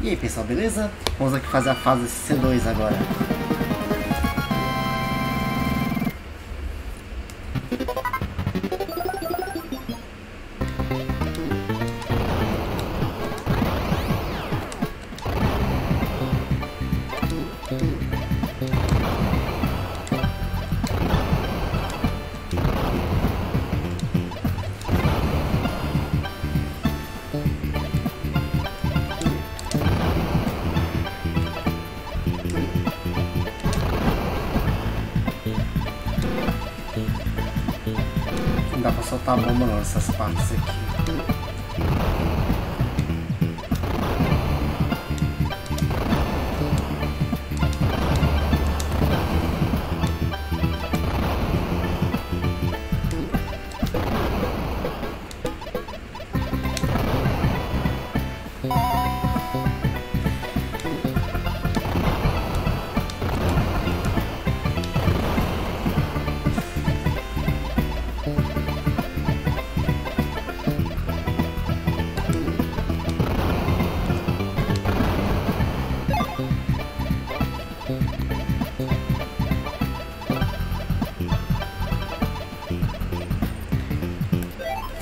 E aí pessoal, beleza? Vamos aqui fazer a fase C2 agora. Não dá pra soltar a bomba não nessas partes aqui.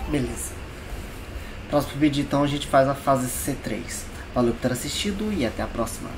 Beleza. Próximo vídeo então a gente faz a fase C3. Valeu por ter assistido e até a próxima.